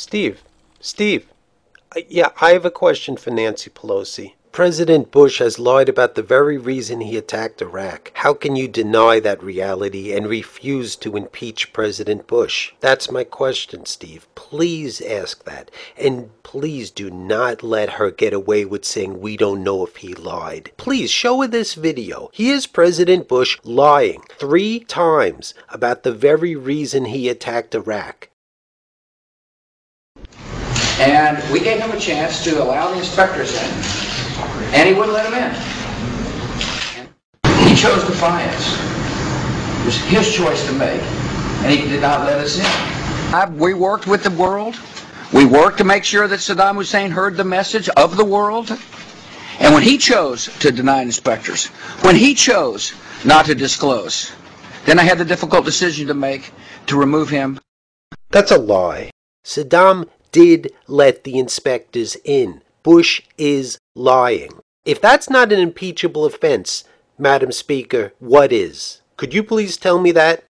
Steve, Steve, uh, yeah, I have a question for Nancy Pelosi. President Bush has lied about the very reason he attacked Iraq. How can you deny that reality and refuse to impeach President Bush? That's my question, Steve. Please ask that. And please do not let her get away with saying we don't know if he lied. Please show her this video. Here's President Bush lying three times about the very reason he attacked Iraq. And we gave him a chance to allow the inspectors in, and he wouldn't let them in. He chose defiance. It was his choice to make, and he did not let us in. I, we worked with the world. We worked to make sure that Saddam Hussein heard the message of the world. And when he chose to deny inspectors, when he chose not to disclose, then I had the difficult decision to make to remove him That's a lie. Saddam did let the inspectors in. Bush is lying. If that's not an impeachable offense, Madam Speaker, what is? Could you please tell me that?